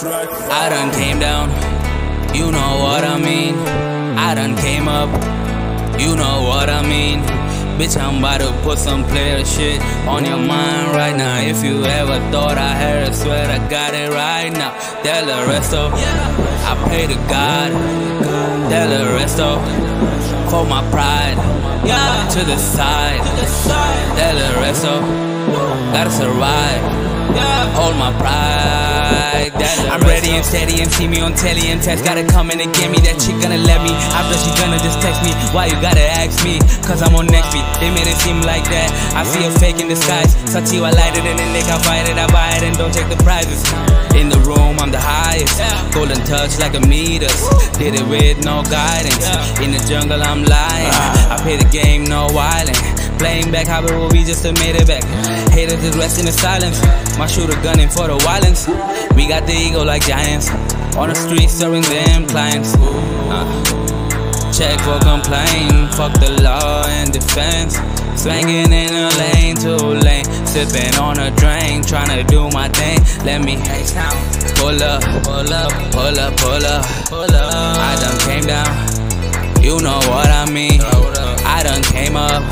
I done came down, you know what I mean. I done came up, you know what I mean. Bitch, I'm about to put some player shit on your mind right now. If you ever thought I had a sweat, I got it right now. Del Resto, I pay to God. Del Resto, for my pride. To the side. Del Resto, gotta survive. Hold my pride. I'm ready and steady and see me on telly and text. Gotta come in and get me. That chick gonna let me. After she gonna just text me. Why you gotta ask me? Cause I'm on next beat. They made it seem like that. I see a fake in disguise. Sativa lighted and then they can fight it. I buy it and don't take the prizes. In the room, I'm the highest. Golden touch like a meters. Did it with no guidance. In the jungle, I'm lying. I play the game, no wildin'. Playing back how it will be just to made it back. Haters just rest in the silence. My shooter gunning for the violence. We got the ego like giants. On the streets serving them clients. Uh, check for complaint. Fuck the law and defense. Swinging in a lane, two lane. Sipping on a drain. Trying to do my thing. Let me pull up, pull up, pull up. Pull up. I done came down. You know what I mean. I done came up.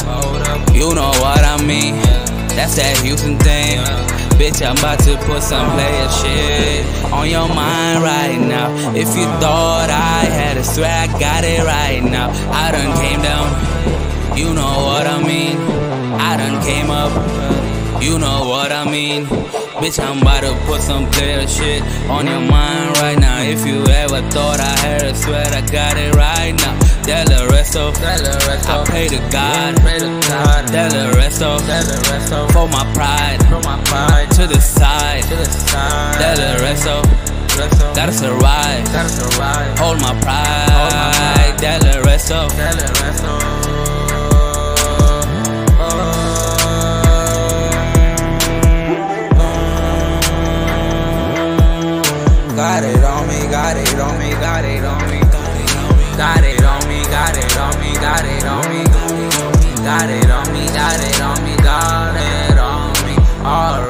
You know what I mean. That's that Houston thing. Bitch, I'm about to put some player shit on your mind right now. If you thought I had a threat, I got it right now. I done came down. You know what I mean. I done came up. You know what I mean. Bitch, I'm about to put some player shit on your mind right now. If you ever thought I had a sweat, I got it right now. Del Resto, I pray to God. Del Resto, for my pride. To the side, Del Resto, gotta survive. Hold my pride. Del Resto. Got it on me, got it on me, got it on me, don't it on me. Got it on me, got it on me, got it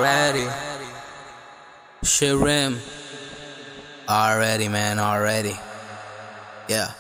already. Shivrem. Already, man, already. Yeah.